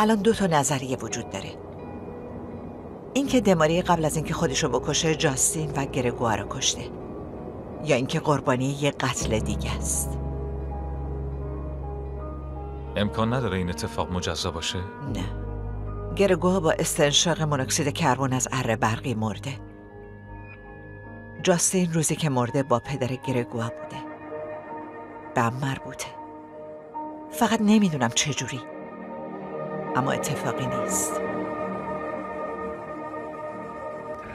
الان دو تا نظریه وجود داره. اینکه دماری قبل از اینکه خودشو بکشه جاستین و گرگوار رو کشته. یا اینکه قربانی یه قتل دیگه است. امکان نداره این اتفاق مجزا باشه؟ نه. گرگوها با استنشاق منوکسید کربن از اره برقی مرده. جاستین روزی که مرده با پدر گرگوها بوده. به هم مربوطه فقط نمی‌دونم چجوری. اما اتفاقی نیست.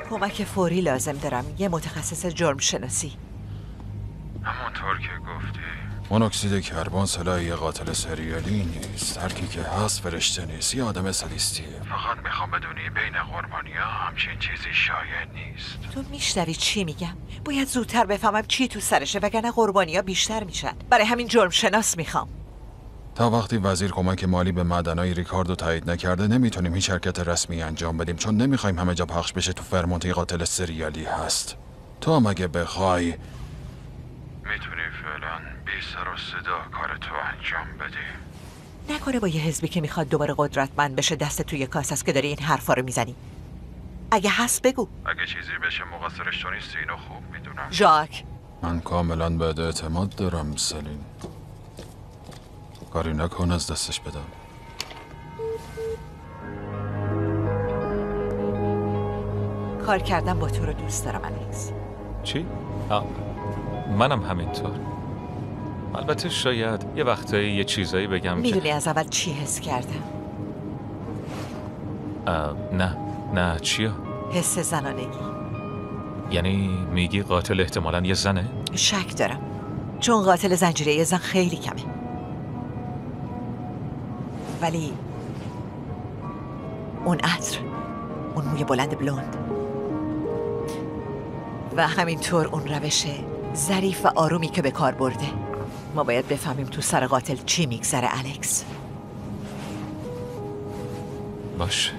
کمک فوری لازم دارم. یه متخصص جرم شناسی. همونطور که گفتی. مونوکسید کربن سلاح یه قاتل سریالی نیست. هر کی که هست فرشته نیست. یه آدم سلیستیه فقط می‌خوام بدونی بین قربانی ها همچین چیزی شایع نیست. تو میشنوی چی میگم؟ باید زودتر بفهمم چی تو سرشه وگرنه قربانی ها بیشتر میشن. برای همین جرم شناس می‌خوام. تا وقتی وزیر کمک مالی به معدنای ریکاردو تایید نکرده نمی‌تونیم هیچ حرکت رسمی انجام بدیم چون نمی‌خوایم همه جا پخش بشه تو فرمونت یه قاتل سریالی هست. تو هم اگه بخوای. می‌تونی فعلا بی سر و صدا کار تو انجام بدی. نکنه با یه حزبی که می‌خواد دوباره قدرتمند بشه دست توی کاس است که داری این حرفا رو می‌زنی. اگه هست بگو. اگه چیزی بشه مقصرش تو نیستی اینو خوب می‌دونم. ژاک. من کاملا به اعتماد دارم سلین کاری نکن از دستش بدم کار کردن با تو رو دوست دارم الکس چی؟ آه. منم همینطور البته شاید یه وقتایی یه چیزایی بگم می‌دونی که از اول چی حس کردم آه، نه نه چیا؟ حس زنانگی یعنی میگی قاتل احتمالا یه زنه؟ شک دارم چون قاتل زنجیره زن خیلی کمه ولی اون عطر اون موی بلند بلوند و همینطور اون روش ظریف و آرومی که به کار برده. ما باید بفهمیم تو سر قاتل چی میگذره الکس. باشه.